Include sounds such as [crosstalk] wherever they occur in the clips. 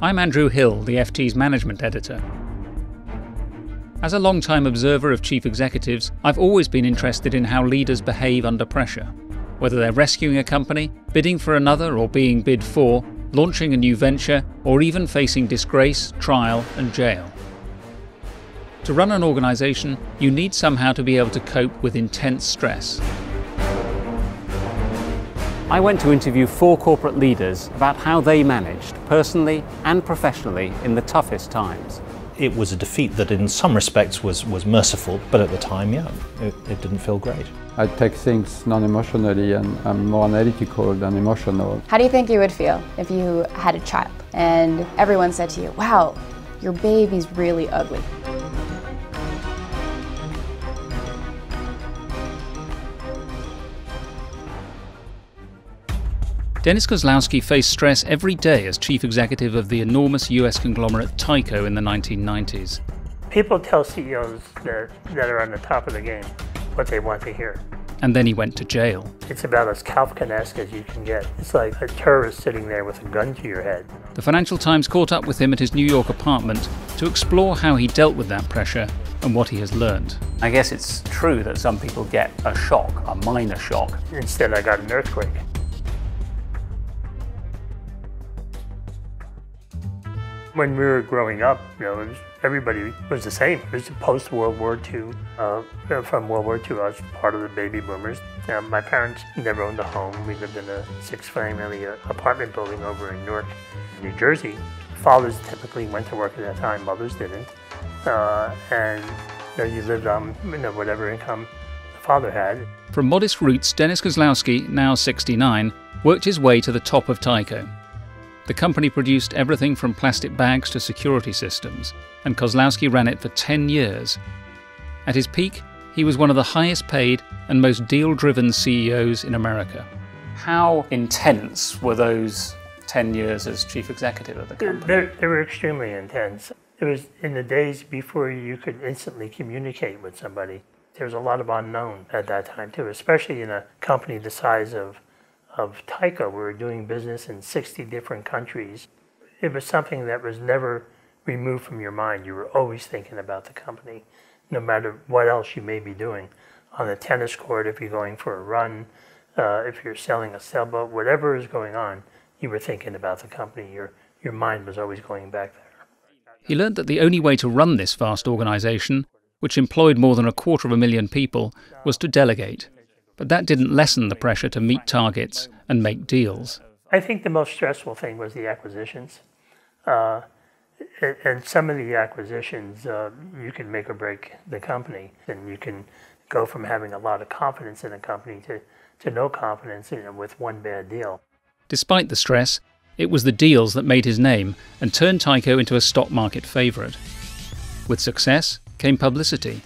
I'm Andrew Hill, the FT's management editor. As a long-time observer of chief executives, I've always been interested in how leaders behave under pressure. Whether they're rescuing a company, bidding for another or being bid for, launching a new venture, or even facing disgrace, trial, and jail. To run an organisation, you need somehow to be able to cope with intense stress. I went to interview four corporate leaders about how they managed, personally and professionally, in the toughest times. It was a defeat that in some respects was, was merciful, but at the time, yeah, it, it didn't feel great. I take things non-emotionally and I'm more analytical than emotional. How do you think you would feel if you had a child and everyone said to you, wow, your baby's really ugly? Dennis Kozlowski faced stress every day as chief executive of the enormous US conglomerate Tyco in the 1990s. People tell CEOs that, that are on the top of the game what they want to hear. And then he went to jail. It's about as Kafkaesque as you can get. It's like a terrorist sitting there with a gun to your head. The Financial Times caught up with him at his New York apartment to explore how he dealt with that pressure and what he has learned. I guess it's true that some people get a shock, a minor shock. Instead, I got an earthquake. When we were growing up, you know, was, everybody was the same. It was post World War II. Uh, from World War II, I was part of the baby boomers. Uh, my parents never owned a home. We lived in a six-family uh, apartment building over in Newark, New Jersey. Fathers typically went to work at that time. Mothers didn't. Uh, and you, know, you lived on you know, whatever income the father had. From modest roots, Dennis Kozlowski, now 69, worked his way to the top of Tyco. The company produced everything from plastic bags to security systems, and Kozlowski ran it for 10 years. At his peak, he was one of the highest paid and most deal driven CEOs in America. How intense were those 10 years as chief executive of the company? They, they were extremely intense. It was in the days before you could instantly communicate with somebody. There was a lot of unknown at that time, too, especially in a company the size of of Tyco. We were doing business in 60 different countries. It was something that was never removed from your mind. You were always thinking about the company, no matter what else you may be doing. On the tennis court, if you're going for a run, uh, if you're selling a sailboat, whatever is going on, you were thinking about the company. Your, your mind was always going back there. He learned that the only way to run this vast organization, which employed more than a quarter of a million people, was to delegate. But that didn't lessen the pressure to meet targets and make deals. I think the most stressful thing was the acquisitions. Uh, and some of the acquisitions, uh, you can make or break the company, and you can go from having a lot of confidence in a company to, to no confidence in with one bad deal. Despite the stress, it was the deals that made his name and turned Tyco into a stock market favourite. With success came publicity.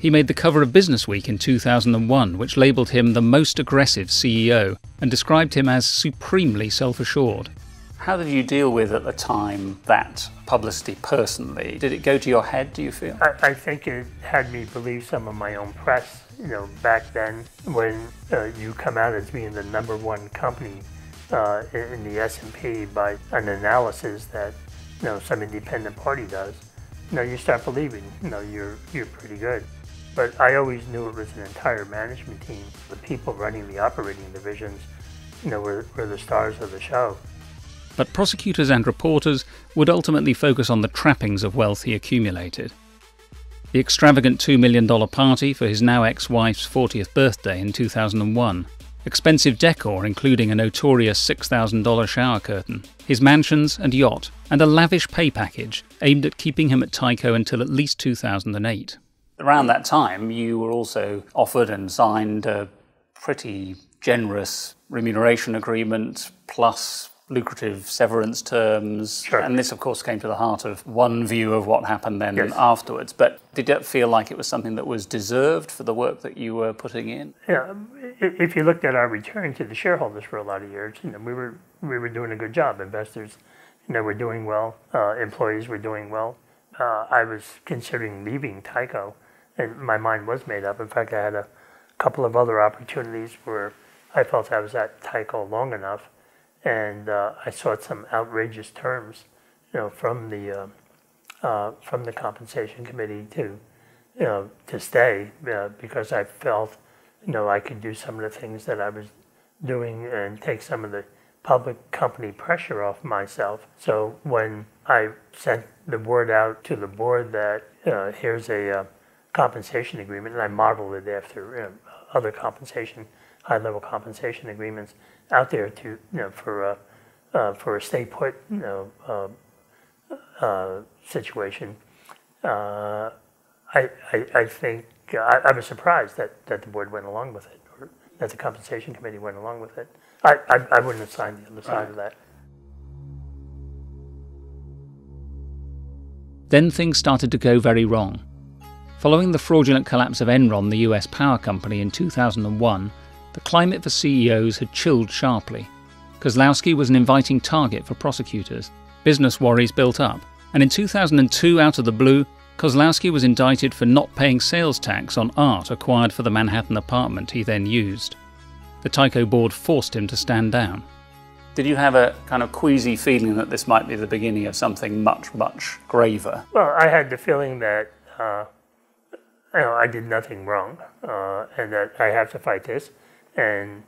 He made the cover of Businessweek in 2001, which labelled him the most aggressive CEO and described him as supremely self assured. How did you deal with at the time that publicity personally? Did it go to your head, do you feel? I, I think it had me believe some of my own press. You know, back then when uh, you come out as being the number one company uh, in the S&P by an analysis that you know some independent party does, you know, you start believing, you know, you're you're pretty good. But I always knew it was an entire management team. The people running the operating divisions, you know, were, were the stars of the show. But prosecutors and reporters would ultimately focus on the trappings of wealth he accumulated. The extravagant $2 million party for his now ex wife's 40th birthday in 2001, expensive decor including a notorious $6,000 shower curtain, his mansions and yacht, and a lavish pay package aimed at keeping him at Tyco until at least 2008 around that time, you were also offered and signed a pretty generous remuneration agreement plus lucrative severance terms. Sure. And this, of course, came to the heart of one view of what happened then yes. afterwards. But did it feel like it was something that was deserved for the work that you were putting in? Yeah. If you looked at our return to the shareholders for a lot of years, you know, we were we were doing a good job. Investors, you know, were doing well. Uh, employees were doing well. Uh, I was considering leaving Tyco and my mind was made up. In fact, I had a couple of other opportunities where I felt I was at Tyco long enough, and uh, I sought some outrageous terms, you know, from the uh, uh, from the compensation committee to you know to stay uh, because I felt you know I could do some of the things that I was doing and take some of the public company pressure off myself. So when I sent the word out to the board that uh, here's a uh, compensation agreement, and I modeled it after other compensation, high-level compensation agreements out there to you know for uh, for a stay put you know uh, uh, situation. Uh, I, I, I think I, I was surprised that, that the board went along with it, or that the compensation committee went along with it. I, I, I wouldn't have signed the other side of that. Then things started to go very wrong. Following the fraudulent collapse of Enron, the US power company, in 2001, the climate for CEOs had chilled sharply. Kozlowski was an inviting target for prosecutors. Business worries built up, and in 2002, out of the blue, Kozlowski was indicted for not paying sales tax on art acquired for the Manhattan apartment he then used. The Tyco board forced him to stand down. Did you have a kind of queasy feeling that this might be the beginning of something much, much graver? Well, I had the feeling that uh, you know I did nothing wrong, uh, and that I have to fight this, and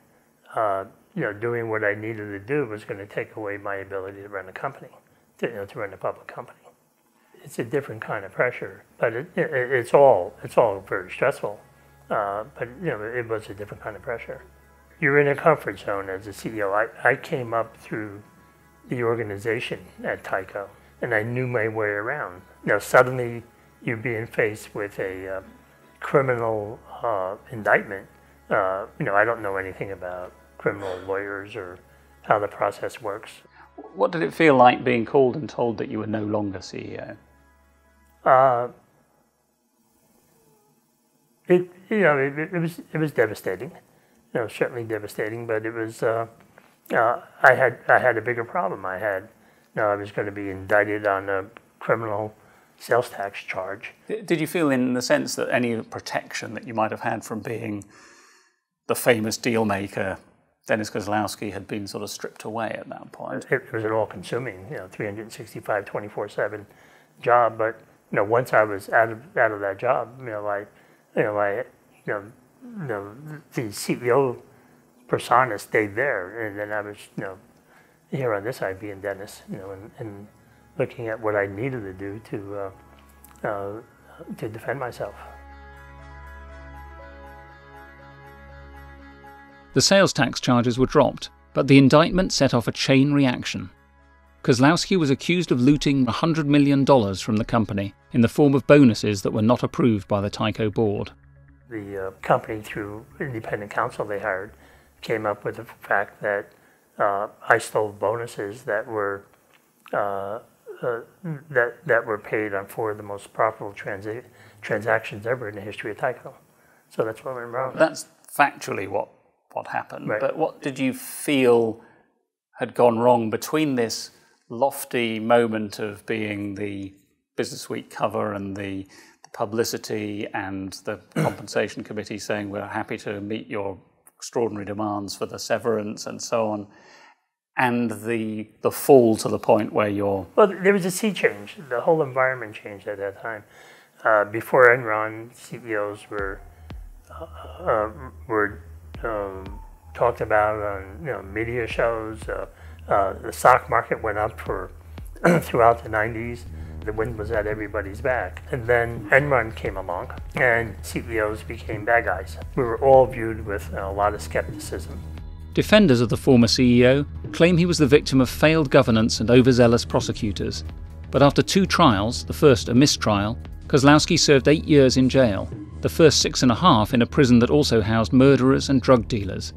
uh, you know doing what I needed to do was going to take away my ability to run a company, to, you know, to run a public company it's a different kind of pressure, but it, it, it's all it's all very stressful. Uh, but you know, it was a different kind of pressure. You're in a comfort zone as a CEO. I, I came up through the organization at Tyco, and I knew my way around. Now suddenly you're being faced with a uh, criminal uh, indictment. Uh, you know, I don't know anything about criminal lawyers or how the process works. What did it feel like being called and told that you were no longer CEO? Uh, it you know it, it, was it was devastating, you know certainly devastating. But it was uh, uh, I had I had a bigger problem. I had you know, I was going to be indicted on a criminal sales tax charge. Did you feel, in the sense that any protection that you might have had from being the famous deal maker, Dennis Kozlowski, had been sort of stripped away at that point? It, was an all-consuming, you know, 365, 24/7 job, but you know, once I was out of out of that job, you know, I, you know, I, you know, you know the CEO persona stayed there, and then I was, you know, here on this side being Dennis, you know, and, and looking at what I needed to do to uh, uh, to defend myself. The sales tax charges were dropped, but the indictment set off a chain reaction. Kozlowski was accused of looting $100 million from the company in the form of bonuses that were not approved by the Tyco board. The uh, company, through independent counsel they hired, came up with the fact that uh, I stole bonuses that were uh, uh that that were paid on four of the most profitable transi- transactions ever in the history of Tyco. So that's what went wrong. That's factually what what happened. Right. But what did you feel had gone wrong between this lofty moment of being the Business Week cover and the, the publicity and the [clears throat] compensation committee saying we're happy to meet your extraordinary demands for the severance and so on, and the the fall to the point where you're well, there was a sea change. The whole environment changed at that time. Uh, before Enron, CEOs were uh, uh, were um, talked about on you know media shows. Uh, uh, the stock market went up for [clears throat] throughout the 90s. The wind was at everybody's back. And then Enron came along and CEOs became bad guys. We were all viewed with a lot of skepticism. Defenders of the former CEO claim he was the victim of failed governance and overzealous prosecutors. But after two trials, the first a mistrial, Kozlowski served eight years in jail, the first six and a half in a prison that also housed murderers and drug dealers.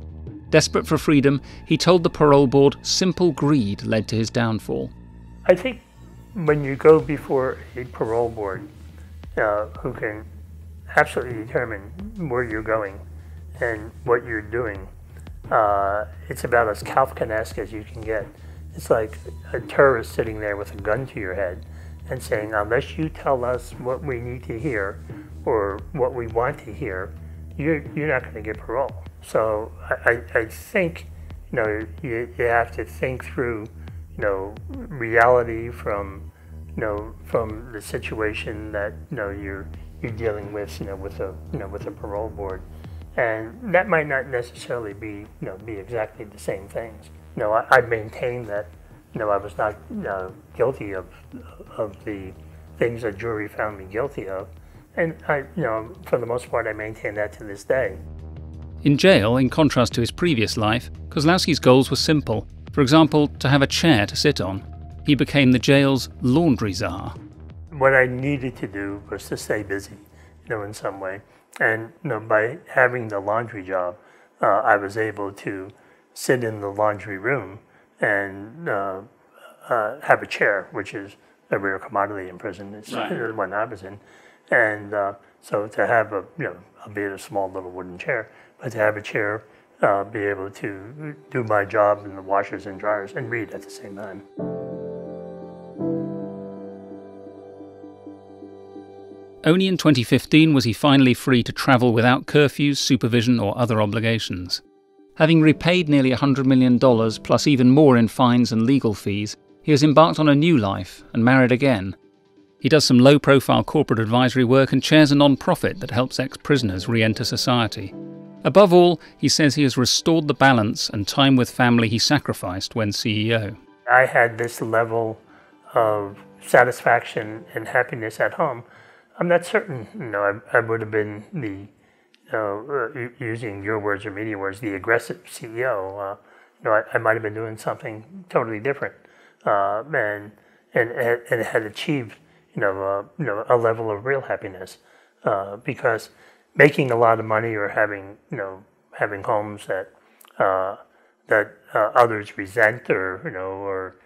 Desperate for freedom, he told the parole board simple greed led to his downfall. I think when you go before a parole board uh, who can absolutely determine where you're going and what you're doing, uh, it's about as Kafkaesque as you can get. It's like a terrorist sitting there with a gun to your head and saying, unless you tell us what we need to hear or what we want to hear, you're, you're not going to get parole. So I, I think, you know, you, you have to think through you know, reality from, you know, from the situation that you know you're you're dealing with, you know, with a you know with a parole board, and that might not necessarily be you know be exactly the same things. You know, I, I maintain that you know I was not uh, guilty of of the things a jury found me guilty of, and I you know for the most part I maintain that to this day. In jail, in contrast to his previous life, Kozlowski's goals were simple. For example, to have a chair to sit on. He became the jail's laundry czar. What I needed to do was to stay busy, you know, in some way. And you know, by having the laundry job, uh, I was able to sit in the laundry room and uh, uh, have a chair, which is a rare commodity in prison. It's Right. the one I was in, and uh, so to have a you know, albeit a small little wooden chair, but to have a chair, uh, be able to do my job in the washers and dryers and read at the same time. Only in 2015 was he finally free to travel without curfews, supervision, or other obligations. Having repaid nearly $100 million, plus even more in fines and legal fees, he has embarked on a new life and married again. He does some low profile corporate advisory work and chairs a non profit that helps ex prisoners re enter society. Above all, he says he has restored the balance and time with family he sacrificed when CEO. I had this level of satisfaction and happiness at home. I'm not certain, know, I, I would have been the, uh, using your words or media words, the aggressive CEO. Uh, you know, I, I might have been doing something totally different, uh, and and and had achieved, you know, uh, you know, a level of real happiness, uh, because making a lot of money or having, you know, having homes that uh, that others resent or you know or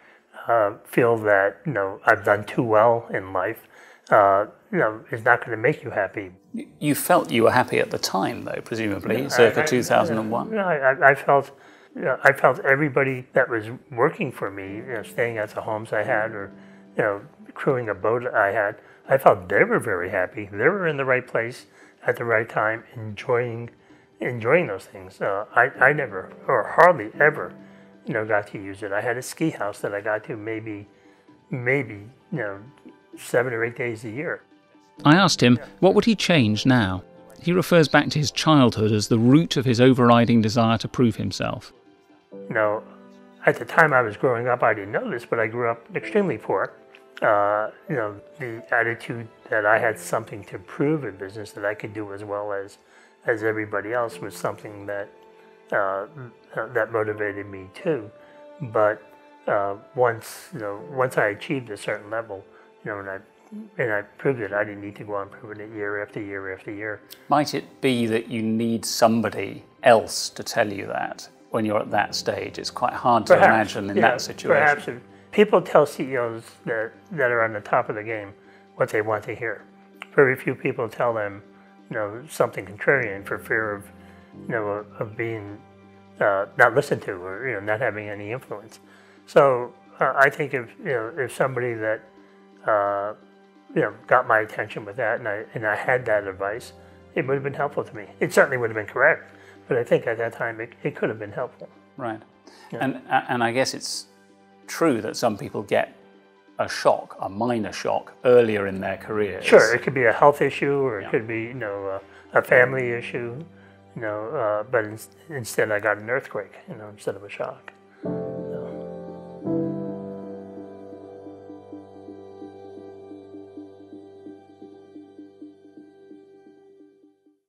feel that you know I've done too well in life, uh, you know, is not going to make you happy. You felt you were happy at the time, though, presumably, I- circa I- 2001. Yeah, I, I- I felt, you know, I felt everybody that was working for me, you know, staying at the homes I had, or you know, crewing a boat I had. I felt they were very happy. They were in the right place at the right time, enjoying, enjoying those things. Uh, I, I never, or hardly ever, you know, got to use it. I had a ski house that I got to maybe, maybe, you know, seven or eight days a year. I asked him what would he change now. He refers back to his childhood as the root of his overriding desire to prove himself. you know, at the time I was growing up, I didn't know this, but I grew up extremely poor. Uh, you know, the attitude that I had something to prove in business that I could do as well as as everybody else was something that uh, that motivated me too. But uh, once you know, once I achieved a certain level, you know, and I and I proved it, I didn't need to go on proving it year after year after year. Might it be that you need somebody else to tell you that when you're at that stage? It's quite hard to imagine in yeah, that situation. Perhaps people tell CEOs that, that are on the top of the game what they want to hear. Very few people tell them, you know, something contrarian for fear of, you know, of, of being uh, not listened to or you know not having any influence. So uh, I think if you know if somebody that uh, you know got my attention with that and I and I had that advice, it would have been helpful to me. It certainly would have been correct, but I think at that time it, it could have been helpful. Right. And, and I guess it's true that some people get a shock, a minor shock, earlier in their careers. Sure, it could be a health issue, or it Yeah. could be you know a, a family issue, you know. Uh, but in, instead, I got an earthquake, you know, instead of a shock.